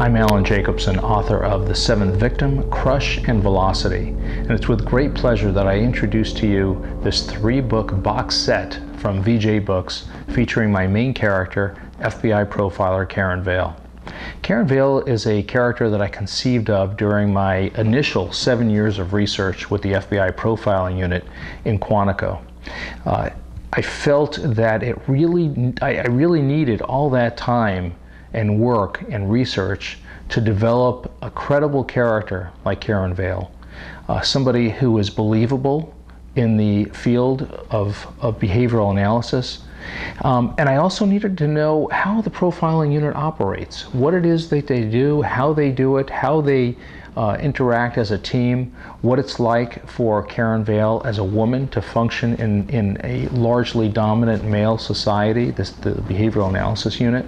I'm Alan Jacobson, author of The Seventh Victim, Crush, and Velocity, and it's with great pleasure that I introduce to you this three book box set from VJ Books featuring my main character, FBI profiler Karen Vail. Karen Vail is a character that I conceived of during my initial seven years of research with the FBI profiling unit in Quantico. Uh, I felt that it really, I, I really needed all that time and work and research to develop a credible character like Karen Vail, uh, somebody who is believable in the field of, of behavioral analysis. Um, and I also needed to know how the profiling unit operates, what it is that they do, how they do it, how they uh, interact as a team, what it's like for Karen Vail as a woman to function in, in a largely dominant male society, this, the behavioral analysis unit.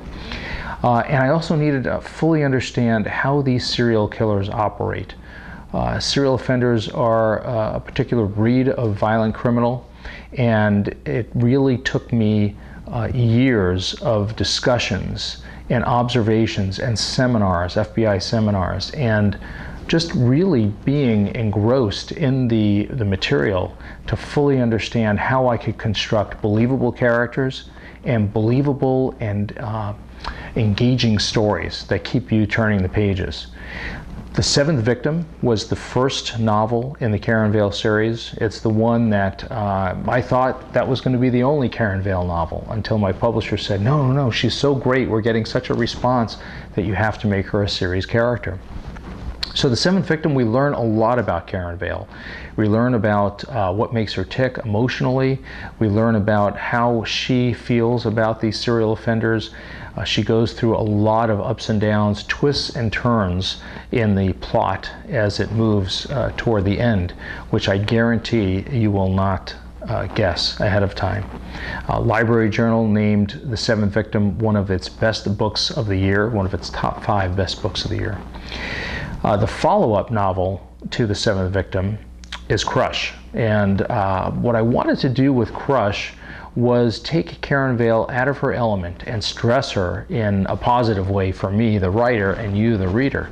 Uh, and I also needed to fully understand how these serial killers operate. Uh, serial offenders are uh, a particular breed of violent criminal, and it really took me uh, years of discussions and observations and seminars, FBI seminars, and just really being engrossed in the, the material to fully understand how I could construct believable characters and believable and uh, engaging stories that keep you turning the pages. The Seventh Victim was the first novel in the Karen Vail series. It's the one that uh, I thought that was going to be the only Karen Vail novel until my publisher said, no, no, no, she's so great. We're getting such a response that you have to make her a series character. So the seventh victim, we learn a lot about Karen Vail. We learn about uh, what makes her tick emotionally. We learn about how she feels about these serial offenders. Uh, she goes through a lot of ups and downs, twists and turns in the plot as it moves uh, toward the end, which I guarantee you will not uh, guess ahead of time. Uh, Library Journal named The Seventh Victim one of its best books of the year, one of its top five best books of the year. Uh, the follow up novel to The Seventh Victim is Crush. And uh, what I wanted to do with Crush was take Karen Vail out of her element and stress her in a positive way for me, the writer, and you, the reader.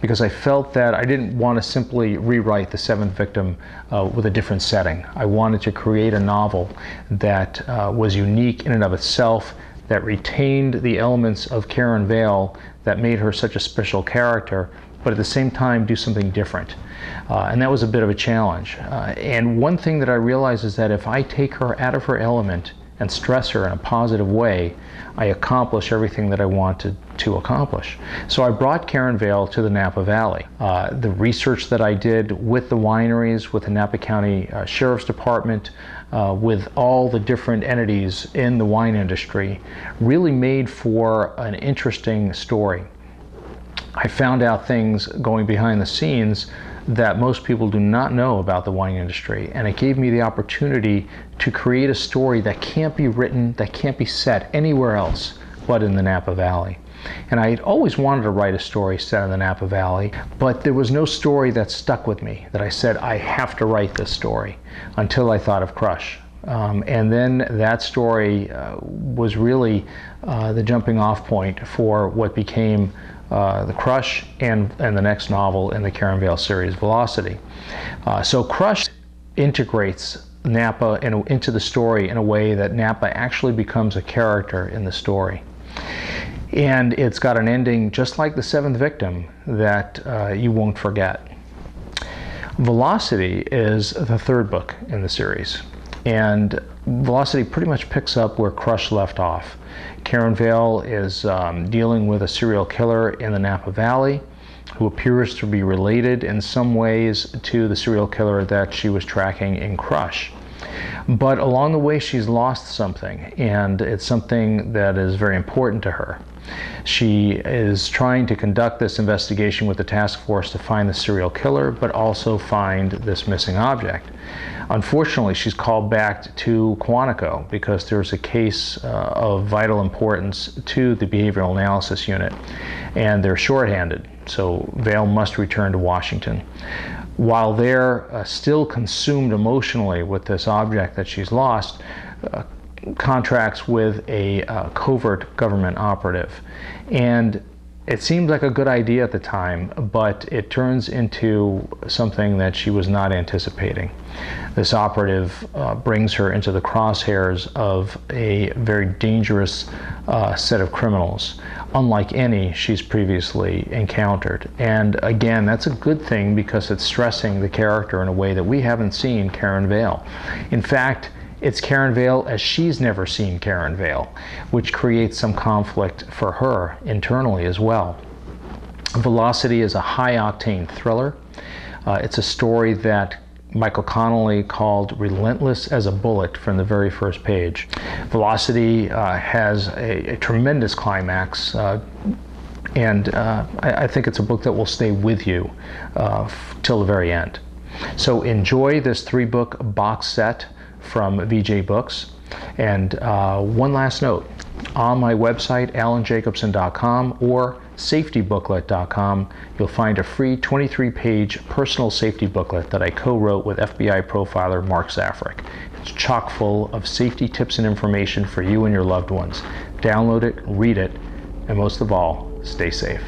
Because I felt that I didn't want to simply rewrite The Seventh Victim uh, with a different setting. I wanted to create a novel that uh, was unique in and of itself, that retained the elements of Karen Vail that made her such a special character, but at the same time do something different. Uh, and that was a bit of a challenge. Uh, and one thing that I realized is that if I take her out of her element and stress her in a positive way, I accomplish everything that I wanted to accomplish. So I brought Karen Vail to the Napa Valley. Uh, the research that I did with the wineries, with the Napa County uh, Sheriff's Department, uh, with all the different entities in the wine industry, really made for an interesting story. I found out things going behind the scenes that most people do not know about the wine industry. And it gave me the opportunity to create a story that can't be written, that can't be set anywhere else but in the Napa Valley. And I had always wanted to write a story set in the Napa Valley, but there was no story that stuck with me that I said, I have to write this story until I thought of Crush. Um, and then that story uh, was really uh, the jumping off point for what became uh, The Crush and, and the next novel in the Karen Vail series, Velocity. Uh, so Crush integrates Napa in, into the story in a way that Napa actually becomes a character in the story. And it's got an ending just like The Seventh Victim that uh, you won't forget. Velocity is the third book in the series. And Velocity pretty much picks up where Crush left off. Karen Vail is um, dealing with a serial killer in the Napa Valley who appears to be related in some ways to the serial killer that she was tracking in Crush. But along the way, she's lost something, and it's something that is very important to her. She is trying to conduct this investigation with the task force to find the serial killer, but also find this missing object. Unfortunately, she's called back to Quantico because there's a case uh, of vital importance to the behavioral analysis unit, and they're shorthanded, so Vail must return to Washington. While they're uh, still consumed emotionally with this object that she's lost, uh, contracts with a uh, covert government operative. And It seemed like a good idea at the time, but it turns into something that she was not anticipating. This operative uh, brings her into the crosshairs of a very dangerous uh, set of criminals, unlike any she's previously encountered. And again, that's a good thing because it's stressing the character in a way that we haven't seen Karen Vail. In fact, it's Karen Vail as she's never seen Karen Vail, which creates some conflict for her internally as well. Velocity is a high octane thriller. Uh, it's a story that Michael Connelly called Relentless as a Bullet from the very first page. Velocity uh, has a, a, tremendous climax. Uh, and uh, I, I, think it's a book that will stay with you uh, f- till the very end. So enjoy this three book box set from VJ Books. And uh, one last note on my website, alanjacobson.com or safetybooklet.com, you'll find a free 23 page personal safety booklet that I co wrote with FBI profiler Mark Safarik. It's chock full of safety tips and information for you and your loved ones. Download it, read it, and most of all, stay safe.